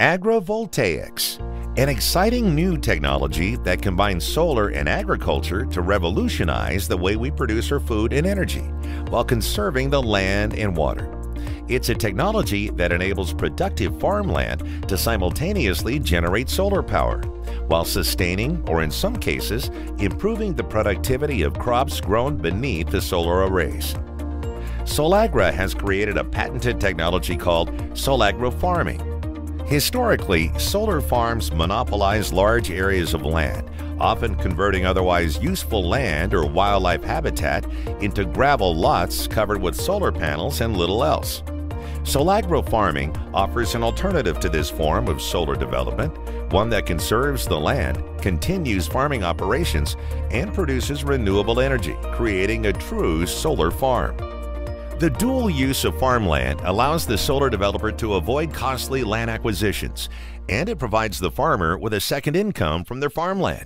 Agrivoltaics, an exciting new technology that combines solar and agriculture to revolutionize the way we produce our food and energy while conserving the land and water. It's a technology that enables productive farmland to simultaneously generate solar power, while sustaining or in some cases improving the productivity of crops grown beneath the solar arrays. Solagra has created a patented technology called Solagra farming Historically, solar farms monopolize large areas of land, often converting otherwise useful land or wildlife habitat into gravel lots covered with solar panels and little else. Solagra farming offers an alternative to this form of solar development, one that conserves the land, continues farming operations, and produces renewable energy, creating a true solar farm. The dual use of farmland allows the solar developer to avoid costly land acquisitions, and it provides the farmer with a second income from their farmland.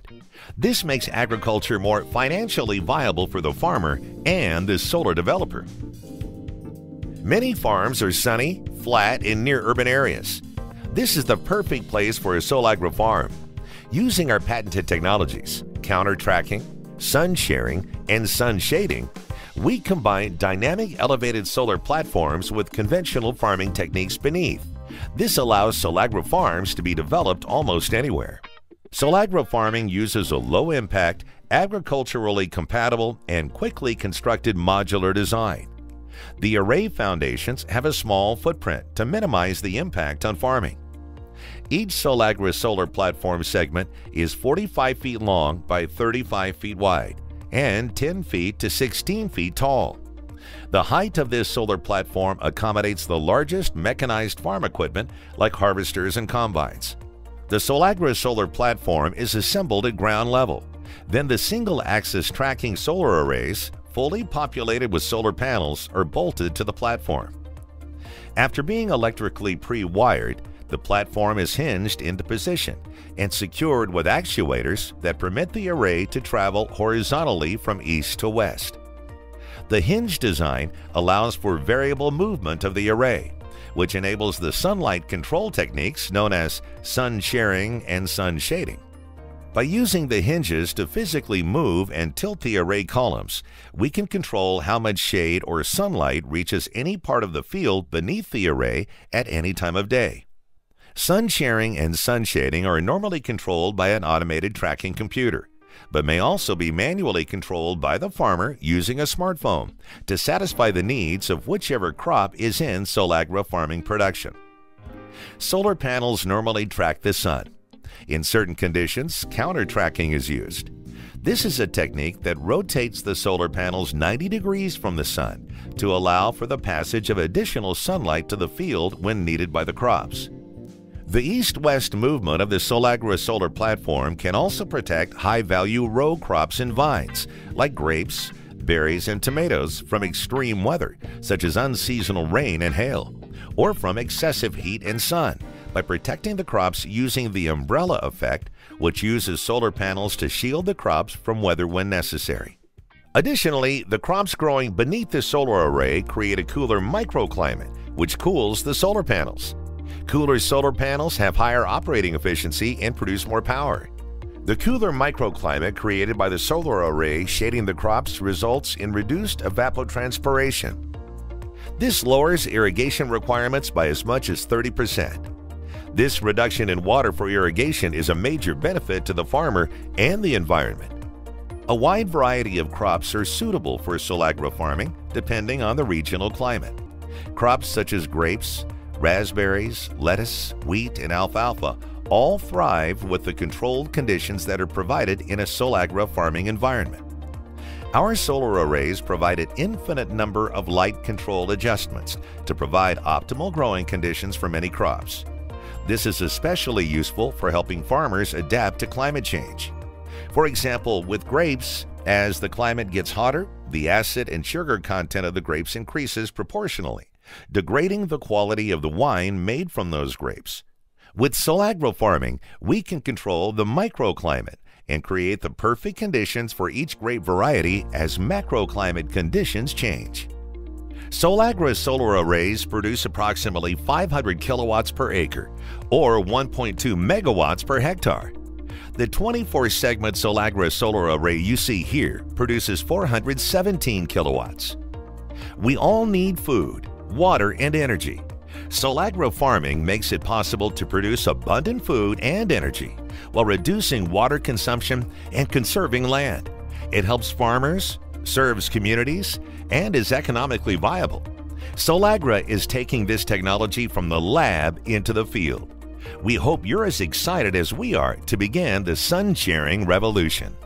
This makes agriculture more financially viable for the farmer and the solar developer. Many farms are sunny, flat, and near urban areas. This is the perfect place for a Solagra farm. Using our patented technologies, counter tracking, sun sharing, and sun shading, we combine dynamic elevated solar platforms with conventional farming techniques beneath. This allows Solagra farms to be developed almost anywhere. Solagra farming uses a low-impact, agriculturally compatible, and quickly constructed modular design. The array foundations have a small footprint to minimize the impact on farming. Each Solagra solar platform segment is 45 feet long by 35 feet wide and 10 feet to 16 feet tall. The height of this solar platform accommodates the largest mechanized farm equipment like harvesters and combines. The Solagra solar platform is assembled at ground level. Then the single-axis tracking solar arrays, fully populated with solar panels, are bolted to the platform. After being electrically pre-wired, the platform is hinged into position and secured with actuators that permit the array to travel horizontally from east to west. The hinge design allows for variable movement of the array, which enables the sunlight control techniques known as sun sharing and sun shading. By using the hinges to physically move and tilt the array columns, we can control how much shade or sunlight reaches any part of the field beneath the array at any time of day. Sun sharing and sun shading are normally controlled by an automated tracking computer, but may also be manually controlled by the farmer using a smartphone to satisfy the needs of whichever crop is in Solagra farming production. Solar panels normally track the sun. In certain conditions, counter tracking is used. This is a technique that rotates the solar panels 90 degrees from the sun to allow for the passage of additional sunlight to the field when needed by the crops. The east-west movement of the Solagra solar platform can also protect high-value row crops and vines, like grapes, berries, and tomatoes from extreme weather, such as unseasonal rain and hail, or from excessive heat and sun, by protecting the crops using the umbrella effect, which uses solar panels to shield the crops from weather when necessary. Additionally, the crops growing beneath the solar array create a cooler microclimate, which cools the solar panels. Cooler solar panels have higher operating efficiency and produce more power. The cooler microclimate created by the solar array shading the crops results in reduced evapotranspiration. This lowers irrigation requirements by as much as 30%. This reduction in water for irrigation is a major benefit to the farmer and the environment. A wide variety of crops are suitable for Solagra farming depending on the regional climate. Crops such as grapes, Raspberries, lettuce, wheat, and alfalfa all thrive with the controlled conditions that are provided in a Solagra farming environment. Our solar arrays provide an infinite number of light control adjustments to provide optimal growing conditions for many crops. This is especially useful for helping farmers adapt to climate change. For example, with grapes, as the climate gets hotter, the acid and sugar content of the grapes increases proportionally degrading the quality of the wine made from those grapes. With Solagra farming, we can control the microclimate and create the perfect conditions for each grape variety as macroclimate conditions change. Solagra solar arrays produce approximately 500 kilowatts per acre, or 1.2 megawatts per hectare. The 24-segment Solagra solar array you see here produces 417 kilowatts. We all need food, water, and energy. Solagra farming makes it possible to produce abundant food and energy while reducing water consumption and conserving land. It helps farmers, serves communities, and is economically viable. Solagra is taking this technology from the lab into the field. We hope you're as excited as we are to begin the sun sharing revolution.